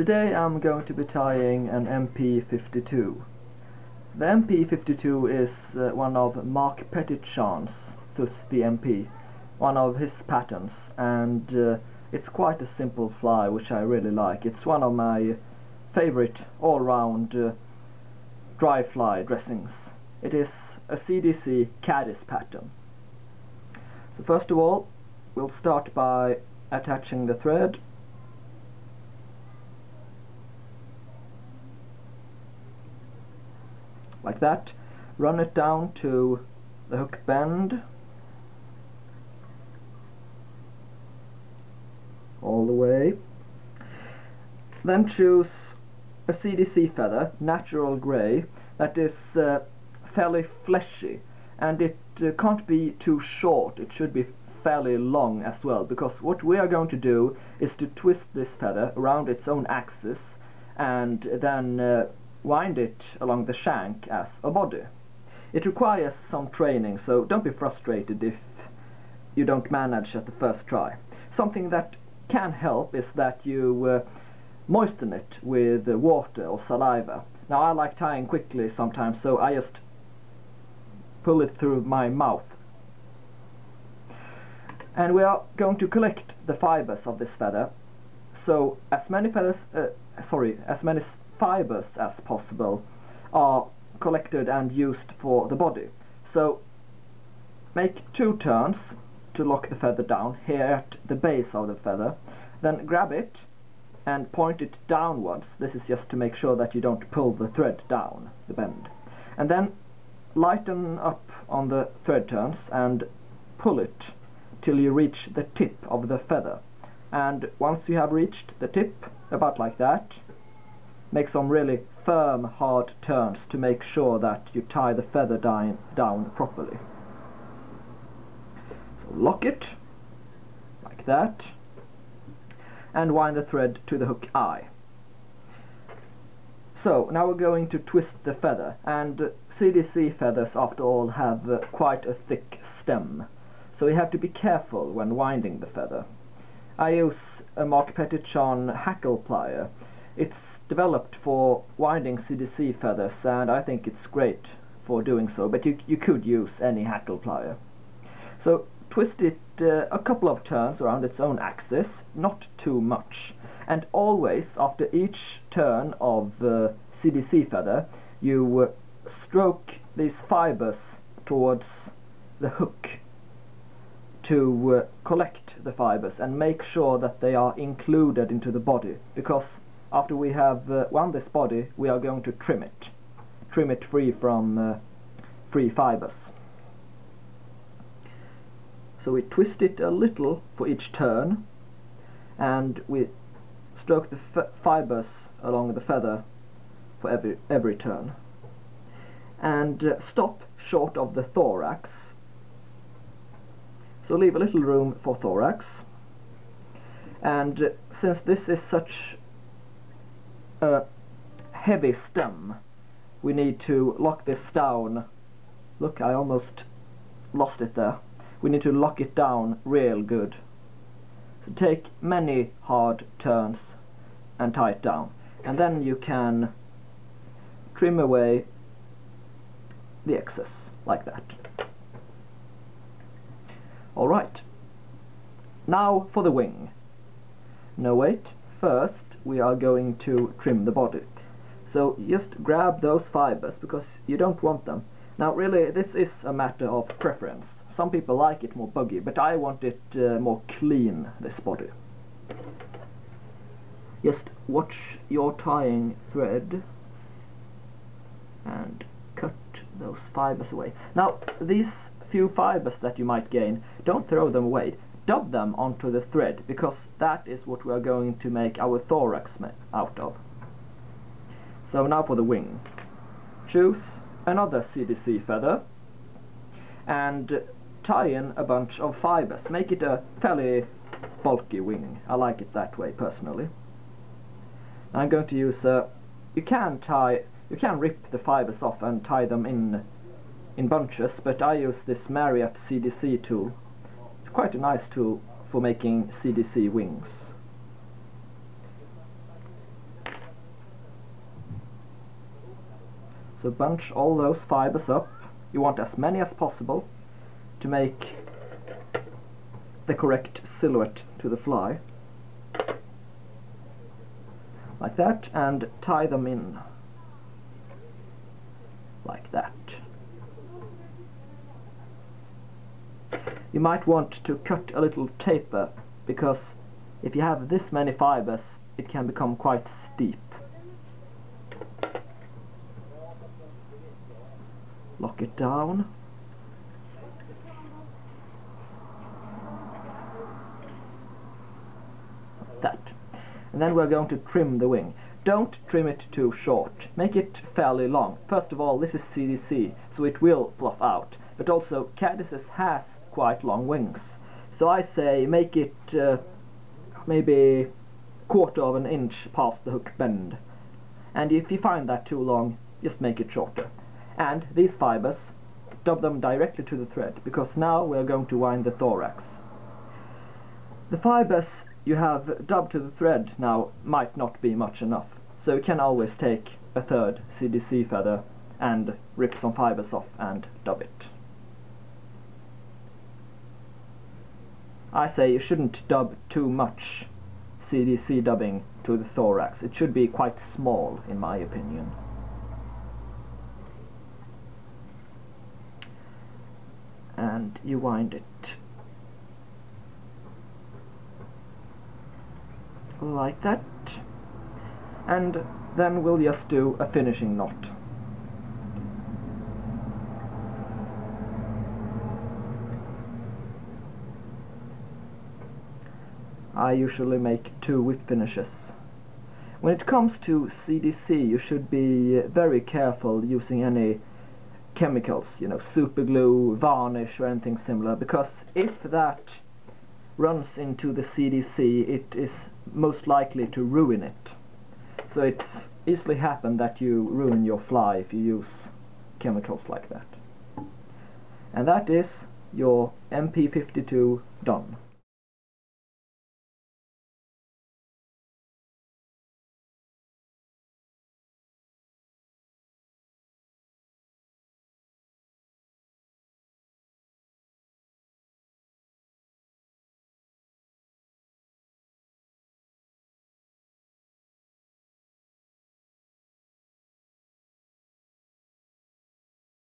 Today I'm going to be tying an MP52. The MP52 is uh, one of Marc Petitjean's, thus the MP, one of his patterns, and uh, it's quite a simple fly which I really like. It's one of my favorite all-round uh, dry fly dressings. It is a CDC Caddis pattern. So first of all, we'll start by attaching the thread like that. Run it down to the hook bend. All the way. Then choose a CDC feather natural grey that is uh, fairly fleshy. And it uh, can't be too short. It should be fairly long as well because what we are going to do is to twist this feather around its own axis and then uh, wind it along the shank as a body. It requires some training, so don't be frustrated if you don't manage at the first try. Something that can help is that you uh, moisten it with water or saliva. Now I like tying quickly sometimes, so I just pull it through my mouth. And we are going to collect the fibers of this feather. So as many feathers, uh, sorry, as many fibers as possible are collected and used for the body. So make two turns to lock the feather down here at the base of the feather then grab it and point it downwards. This is just to make sure that you don't pull the thread down the bend. And then lighten up on the thread turns and pull it till you reach the tip of the feather. And once you have reached the tip about like that make some really firm hard turns to make sure that you tie the feather down, properly. So lock it like that and wind the thread to the hook eye. So now we're going to twist the feather and CDC feathers after all have uh, quite a thick stem so you have to be careful when winding the feather. I use a Marc Petitjean hackle plier. It's developed for winding CDC feathers and I think it's great for doing so but you, you could use any hackle plier. So twist it uh, a couple of turns around its own axis, not too much and always after each turn of the CDC feather you uh, stroke these fibers towards the hook to uh, collect the fibers and make sure that they are included into the body because after we have uh, wound this body we are going to trim it. Trim it free from uh, free fibers. So we twist it a little for each turn and we stroke the fibers along the feather for every every turn. And uh, stop short of the thorax. So leave a little room for thorax. And uh, since this is such a heavy stem. We need to lock this down. Look I almost lost it there. We need to lock it down real good. So take many hard turns and tie it down. And then you can trim away the excess like that. Alright now for the wing. No wait. First we are going to trim the body. So just grab those fibers because you don't want them. Now really this is a matter of preference. Some people like it more buggy, but I want it uh, more clean, this body. Just watch your tying thread and cut those fibers away. Now these few fibers that you might gain, don't throw them away dub them onto the thread because that is what we are going to make our thorax out of. So now for the wing. Choose another CDC feather and tie in a bunch of fibers. Make it a fairly bulky wing. I like it that way personally. I'm going to use a... You can tie... You can rip the fibers off and tie them in in bunches, but I use this Marriott CDC tool Quite a nice tool for making CDC wings. So bunch all those fibers up. You want as many as possible to make the correct silhouette to the fly. Like that, and tie them in. Like that. You might want to cut a little taper, because if you have this many fibers, it can become quite steep. Lock it down. That. And then we're going to trim the wing. Don't trim it too short. Make it fairly long. First of all, this is CDC, so it will fluff out. But also, Caddises has quite long wings. So I say make it uh, maybe quarter of an inch past the hook bend. And if you find that too long, just make it shorter. And these fibers, dub them directly to the thread, because now we are going to wind the thorax. The fibers you have dubbed to the thread now might not be much enough, so you can always take a third CDC feather and rip some fibers off and dub it. I say you shouldn't dub too much CDC dubbing to the thorax. It should be quite small, in my opinion. And you wind it like that. And then we'll just do a finishing knot. I usually make two whip finishes. When it comes to CDC, you should be very careful using any chemicals, you know, super glue, varnish or anything similar, because if that runs into the CDC, it is most likely to ruin it. So it's easily happen that you ruin your fly if you use chemicals like that. And that is your MP52 done.